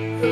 because